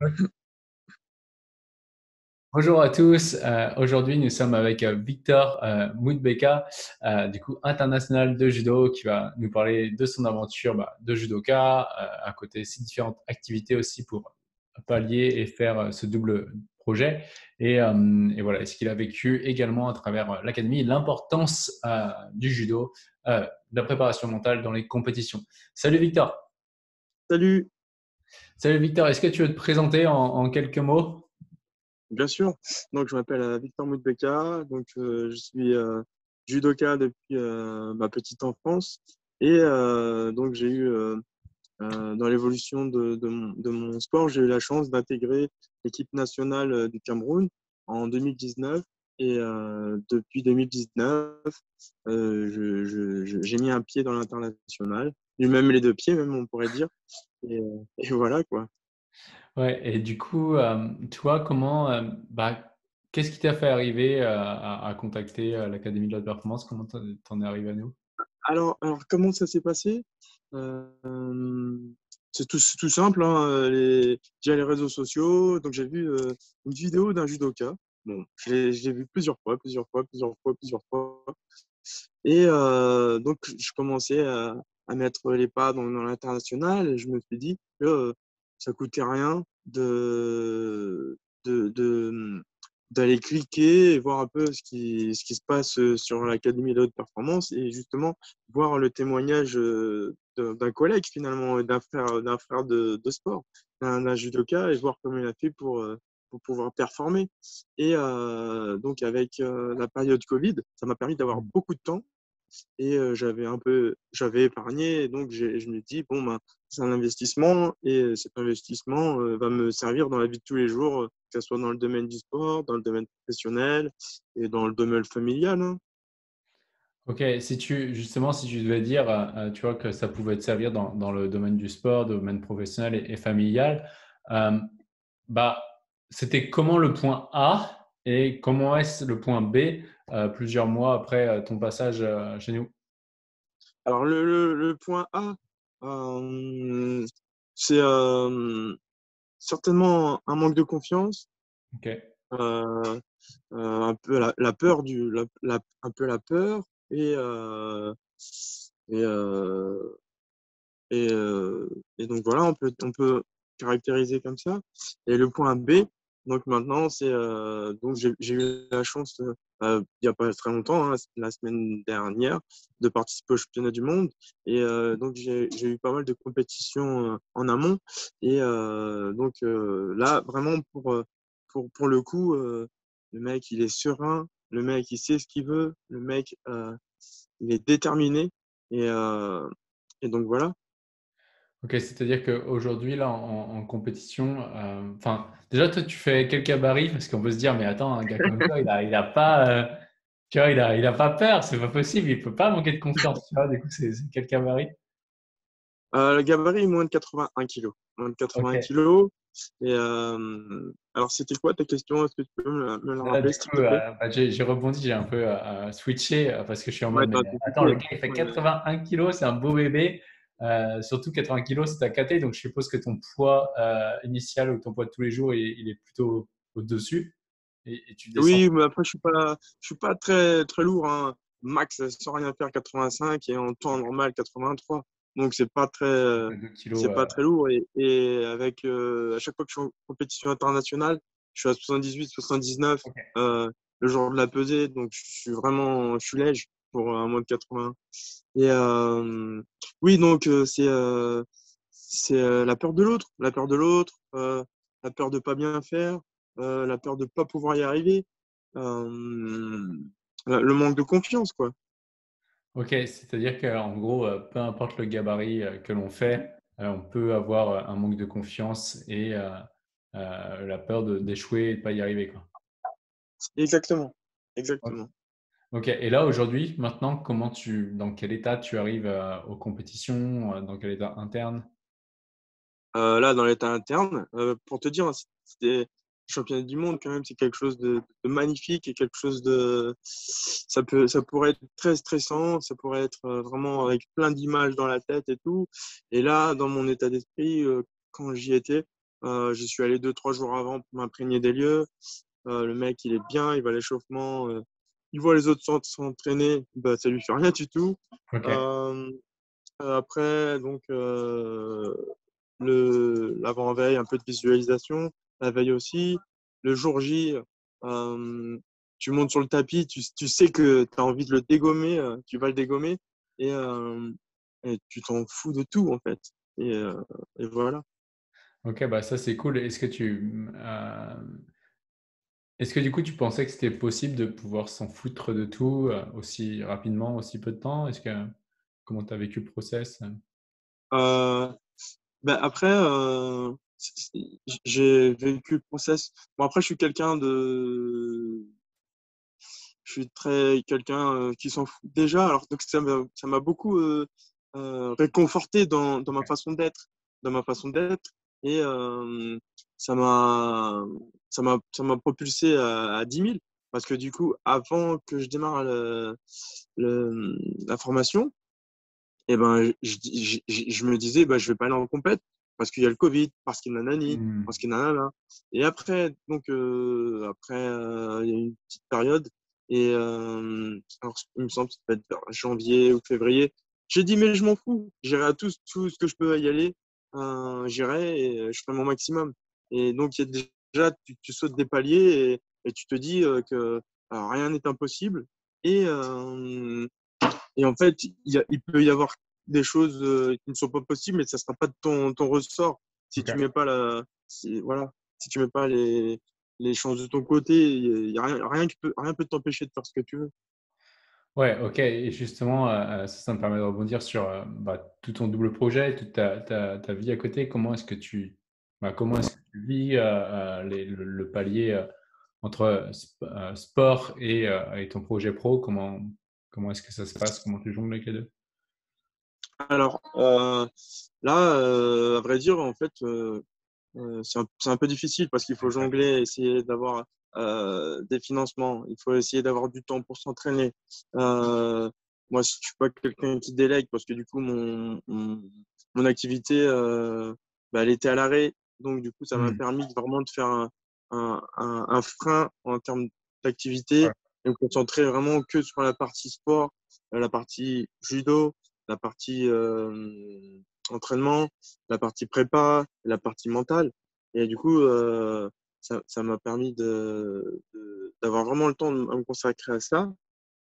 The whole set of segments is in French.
Bonjour à tous. Euh, aujourd'hui, nous sommes avec euh, Victor euh, Moudbeka, euh, du coup international de judo, qui va nous parler de son aventure bah, de judoka, à côté ses différentes activités aussi pour pallier et faire ce double projet. Et, et voilà, ce qu'il a vécu également à travers l'académie, l'importance du judo, de la préparation mentale dans les compétitions? Salut Victor. Salut. Salut Victor, est-ce que tu veux te présenter en, quelques mots? Bien sûr. Donc, je m'appelle euh, Victor Moudbeka. Donc, euh, je suis euh, judoka depuis ma petite enfance. Et donc, j'ai eu, dans l'évolution de, mon, sport, j'ai eu la chance d'intégrer l'équipe nationale du Cameroun en 2019. Et depuis 2019, j'ai mis un pied dans l'international. Même les deux pieds, même, on pourrait dire. Euh, et, voilà, quoi. Ouais, et du coup, euh, toi, comment, euh, bah, qu'est-ce qui t'a fait arriver à, contacter l'Académie de la performance? Comment t'en es arrivé à nous? Alors, alors, comment ça s'est passé? C'est tout, tout, simple. Hein, les, j'ai les réseaux sociaux, donc j'ai vu une vidéo d'un judoka. Bon, je l'ai vu plusieurs fois, plusieurs fois, plusieurs fois, plusieurs fois. Et donc, je commençais à, mettre les pas dans, l'international. Et je me suis dit que ça coûtait rien de, de, de d'aller cliquer et voir un peu ce qui, ce qui se passe sur l'Académie de haute performance et justement voir le témoignage d'un collègue finalement, d'un frère, d'un frère de, de sport, d'un judoka et voir comment il a fait pour, pour pouvoir performer. Et euh, donc avec la période Covid, ça m'a permis d'avoir beaucoup de temps et j'avais un peu j'avais épargné donc je me dis bon ben c'est un investissement et cet investissement va me servir dans la vie de tous les jours que ce soit dans le domaine du sport dans le domaine professionnel et dans le domaine familial hein. Ok, si tu justement si tu devais dire tu vois que ça pouvait te servir dans, dans le domaine du sport, domaine professionnel et, familial, bah c'était comment le point A et comment est-ce le point B euh, plusieurs mois après euh, ton passage euh, chez nous? Alors, le, le, point A, c'est certainement un manque de confiance. un peu la, la peur du la, un peu la peur et et, et, et, donc voilà on peut on peut caractériser comme ça. Et le point B donc maintenant, c'est euh, donc j'ai eu la chance euh, il n'y a pas très longtemps, hein, la semaine dernière, de participer au championnat du monde. Et euh, donc j'ai eu pas mal de compétitions en amont. Et donc là, vraiment pour pour pour le coup, le mec il est serein, le mec il sait ce qu'il veut, le mec il est déterminé. Et et donc voilà. Ok, c'est-à-dire qu'aujourd'hui, là, en, compétition, euh, enfin, déjà, toi, tu fais quel gabarit? Parce qu'on peut se dire, mais attends, un gars comme toi, il a, il a pas, euh, tu vois, il a, il a pas peur, c'est pas possible, il peut pas manquer de confiance, tu vois. Du coup, c'est quel gabarit? Euh, Le gabarit moins de 81 kg. Moins de 80 kg. Et alors, c'était quoi ta question? Est-ce que tu peux me, la rappeler bah, J'ai rebondi, j'ai un peu switché parce que je suis en mode. attends, le gars, il fait 81 kg, c'est un beau bébé. Euh, surtout 80 kg, c'est à KT, donc je suppose que ton poids euh, initial ou ton poids de tous les jours, il, est plutôt au-dessus. Et, oui, mais après, je suis pas, je suis pas très, très lourd. Hein. Max, sans rien faire, 85 et en temps normal, 83. Donc, c'est pas très, c'est pas très lourd. Et, et avec, euh, à chaque fois que je suis en compétition internationale, je suis à 78, 79 le jour de la pesée. Donc, je suis vraiment, je suis léger pour un moins de 80. Et euh, oui, donc euh, c'est euh, c'est la peur de l'autre, la peur de l'autre, la peur de pas bien faire, la peur de pas pouvoir y arriver, le manque de confiance, quoi. Ok, c'est-à-dire qu'en gros, peu importe le gabarit que l'on fait, on peut avoir un manque de confiance et la peur d'échouer et de pas y arriver, quoi. Exactement, exactement. Ok, et là aujourd'hui, maintenant, comment tu, dans quel état tu arrives euh, aux compétitions, euh, dans quel état interne? Euh, Là, dans l'état interne, pour te dire, c'était championnat du monde quand même, c'est quelque chose de, magnifique et quelque chose de, ça peut, ça pourrait être très stressant, ça pourrait être vraiment avec plein d'images dans la tête et tout. Et là, dans mon état d'esprit, quand j'y étais, je suis allé deux, trois jours avant pour m'imprégner des lieux. Le mec, il est bien, il va à l'échauffement. Euh, il voit les autres s'en- s'entraîner, bah, ça lui fait rien du tout. Ok. Euh, après, donc, euh, le, l'avant-veille, un peu de visualisation. La veille aussi. Le jour J, euh, tu montes sur le tapis, tu, tu sais que tu as envie de le dégommer, euh, tu vas le dégommer et, euh, et tu t'en fous de tout, en fait. Et, euh, et voilà. Ok, bah ça c'est cool. Est-ce que tu, euh, est-ce que du coup tu pensais que c'était possible de pouvoir s'en foutre de tout euh, aussi rapidement, aussi peu de temps? Est-ce que comment tu as vécu le process? Euh, ben après, euh, j'ai vécu le process. Bon, après, je suis quelqu'un de. Je suis très quelqu'un qui s'en fout déjà. Alors, donc, ça m'a beaucoup réconforté dans, dans ma façon d'être. Dans ma façon d'être. Et ça m'a ça m'a ça m'a propulsé à, à 10 000. Parce que du coup, avant que je démarre le, le, la formation, et ben, je, je, je, je me disais, bah, je vais pas aller en compète parce qu'il y a le Covid, parce qu'il y a nanani, Hmm. parce qu'il y a nanana. Et après, donc, euh, après, euh, il y a une petite période. Et euh, alors, il me semble que ça peut être janvier ou février. J'ai dit, mais je m'en fous. J'irai à tout, tout ce que je peux y aller. J'irai et je ferai mon maximum. Et donc, il y a déjà, tu, tu sautes des paliers et, et tu te dis euh, que alors, rien n'est impossible. Et, euh, et en fait, il, y a- il peut y avoir des choses euh, qui ne sont pas possibles, mais ça sera pas de ton, ton ressort si tu mets pas la, si, voilà, si tu mets pas les, les chances de ton côté. Il y a rien, rien qui peut, rien peut t'empêcher de faire ce que tu veux. Ouais, ok. Et justement, euh, ça, ça me permet de rebondir sur euh, bah, tout ton double projet, toute ta, ta, ta vie à côté. Comment est-ce que tu, comment est-ce que tu vis euh, euh, le, palier euh, entre sp- sport et, ton projet pro? Comment, comment est-ce que ça se passe? Comment tu jongles avec les deux? Alors là, à vrai dire, en fait, c'est un, peu difficile parce qu'il faut jongler, essayer d'avoir des financements, il faut essayer d'avoir du temps pour s'entraîner. Moi, je suis pas quelqu'un qui délègue parce que du coup, mon, mon, activité, bah, elle était à l'arrêt. Donc, du coup, ça m'a Hmm. permis de vraiment de faire un, un, un, un frein en termes d'activité Ouais. et me concentrer vraiment que sur la partie sport, euh, la partie judo, la partie euh, entraînement, la partie prépa, la partie mentale. Et du coup, euh, ça ça m'a permis d'avoir vraiment le temps de me consacrer à ça.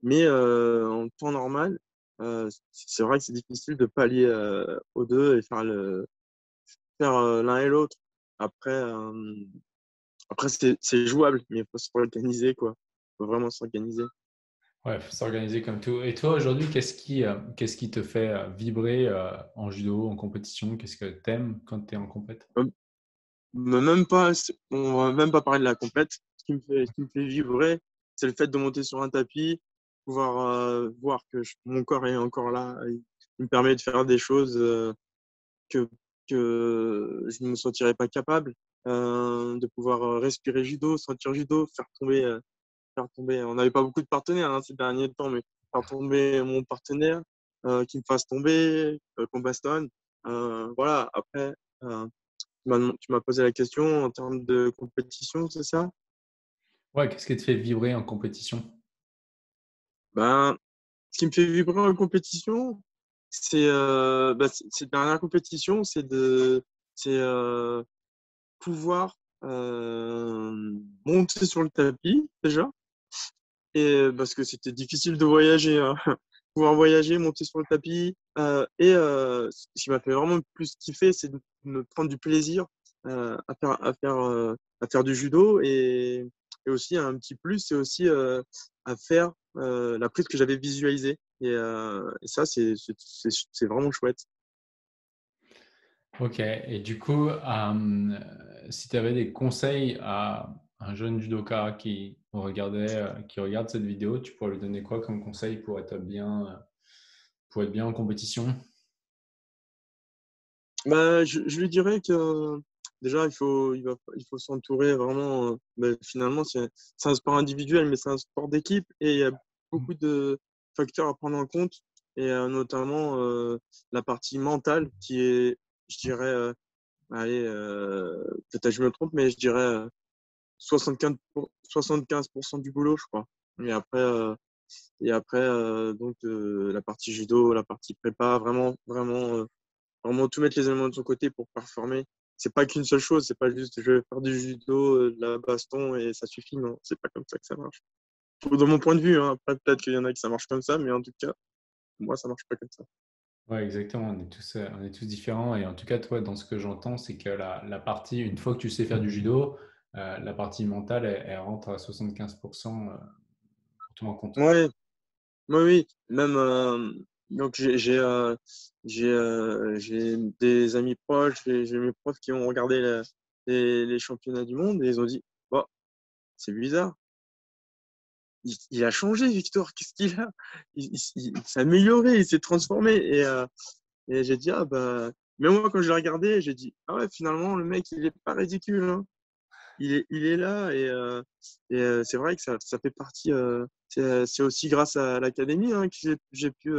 Mais euh, en temps normal, euh, c'est vrai que c'est difficile de pallier euh, aux deux et faire le faire l'un et l'autre. Après, après c'est jouable, mais il faut s'organiser quoi. Il faut vraiment s'organiser. Ouais, faut s'organiser comme tout. Et toi, aujourd'hui, qu'est-ce qui, euh, qu'est-ce qui te fait euh, vibrer euh, en judo, en compétition? Qu'est-ce que t'aimes quand tu es en compète? Mais même pas, on va même pas parler de la compète. Ce qui me fait, ce qui me fait vibrer, c'est le fait de monter sur un tapis, pouvoir voir que je- mon corps est encore là. Il, me permet de faire des choses que, que je ne me sentirais pas capable, euh, de pouvoir euh, respirer judo, sentir judo, faire tomber, euh, faire tomber. On n'avait pas beaucoup de partenaires hein, ces derniers temps, mais faire tomber mon partenaire, euh, qui me fasse tomber, qu'on bastonne. Voilà. Après. tu m'as tu m'as posé la question en termes de compétition, c'est ça? Ouais, qu'est-ce qui te fait vibrer en compétition? Ben, ce qui me fait vibrer en compétition, c'est euh, c- cette dernière compétition, c'est de euh, pouvoir euh, monter sur le tapis déjà, et parce que c'était difficile de voyager, hein. Pouvoir voyager, monter sur le tapis, euh, et ce qui m'a fait vraiment plus kiffer, c'est de me prendre du plaisir à faire du judo et, et aussi un petit plus, c'est aussi à faire la prise que j'avais visualisée et, euh, et ça c'est vraiment chouette. Ok, et du coup, euh, si tu avais des conseils à un jeune judoka qui regardait, qui regarde cette vidéo, tu pourrais lui donner quoi comme conseil pour être bien, pour être bien en compétition? Bah, je, je lui dirais que déjà, il faut, il va, il faut s'entourer vraiment. bah, finalement, c'est c'est un sport individuel, mais c'est un sport d'équipe et il y a beaucoup de facteurs à prendre en compte, et euh, notamment euh, la partie mentale qui est, je dirais, euh, allez, peut-être je me trompe, mais je dirais 75%, 75 du boulot, je crois. Et après, et après donc la partie judo, la partie prépa, vraiment, vraiment, vraiment tout mettre les éléments de son côté pour performer. C'est pas qu'une seule chose, c'est pas juste je vais faire du judo, de la baston et ça suffit. Non, c'est pas comme ça que ça marche. De mon point de vue, hein. après peut-être qu'il y en a qui ça marche comme ça, mais en tout cas, moi ça marche pas comme ça. Ouais, exactement. On est tous, on est tous différents. Et en tout cas, toi, dans ce que j'entends, c'est que la, la, partie, une fois que tu sais faire du judo, euh, la partie mentale, elle, rentre à 75% pour tout en compte. Oui, oui, oui. Même, euh, donc j'ai euh, j'ai des amis proches, j'ai mes profs qui ont regardé les, les, championnats du monde et ils ont dit bon, c'est bizarre. Il, a changé, Victor. Qu'est-ce qu'il a? Il, s'est amélioré, il s'est transformé. Et, et j'ai dit, ah bah. Mais moi, quand je l'ai regardé, j'ai dit, ah ouais, finalement, le mec, il est pas ridicule. Hein il est, il est là et, euh, euh, c'est vrai que ça, ça fait partie. Euh, c'est aussi grâce à l'académie hein, que j'ai pu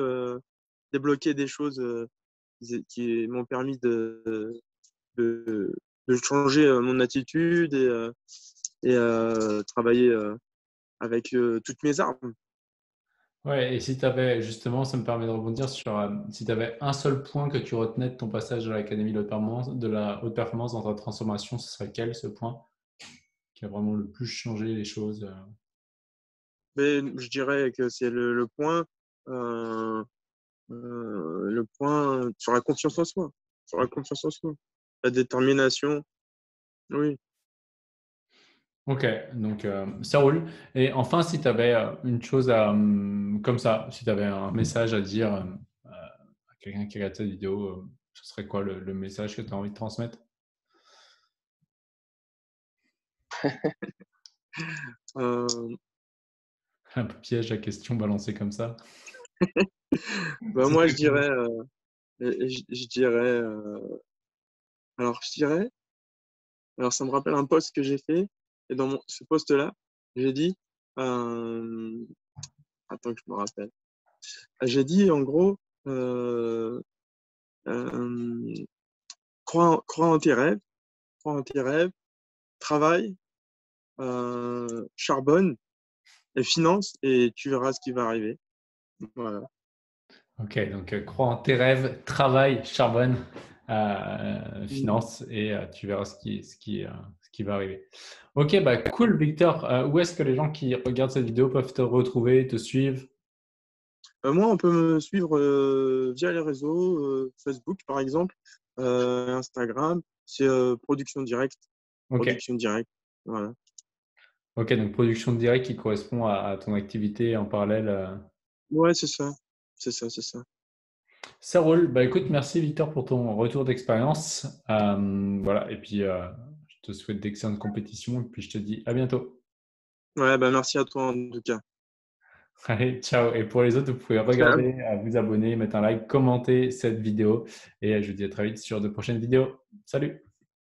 débloquer des choses qui m'ont permis de, de, de, changer mon attitude et, et travailler avec toutes mes armes. Ouais, et si tu avais, justement, ça me permet de rebondir sur, si tu avais un seul point que tu retenais de ton passage à l'Académie de, de la haute performance dans ta transformation, ce serait quel ce point qui a vraiment le plus changé les choses euh? Mais Je dirais que c'est le, point, euh, euh, le point sur la confiance en soi, sur la confiance en soi, la détermination. Oui. Ok, donc ça roule. Et enfin, si tu avais une chose à, hum, comme ça, si tu avais un message à dire à quelqu'un qui regarde cette vidéo, ce serait quoi le message que tu as envie de transmettre? Euh, Un piège à question balancée comme ça. bah, moi, je dirais, euh, je, dirais, euh, alors je dirais, alors ça me rappelle un post que j'ai fait, et dans mon, ce post-là, j'ai dit, attends que je me rappelle, j'ai dit en gros, crois, crois en tes rêves, crois en tes rêves, travaille, euh, charbonne et finance et tu verras ce qui va arriver. Voilà. Ok, donc euh, crois en tes rêves, travaille, charbonne, euh, finance et tu verras ce qui, ce, qui, qui va arriver. Ok, bah cool, Victor. où est-ce que les gens qui regardent cette vidéo peuvent te retrouver, te suivre? Moi, on peut me suivre via les réseaux, Facebook par exemple, Instagram, c'est Production Directe. Production Directe, voilà. Ok, donc production directe qui correspond à, ton activité en parallèle. Euh. Ouais, c'est ça. C'est ça, c'est ça. Ça roule. Bah écoute, merci Victor pour ton retour d'expérience. Euh, voilà, et puis euh, te souhaite d'excellentes compétitions et puis je te dis à bientôt. Ouais, bah merci à toi en tout cas. Allez, ciao. Et pour les autres, vous pouvez regarder, vous abonner, mettre un like, commenter cette vidéo. Et je vous dis à très vite sur de prochaines vidéos. Salut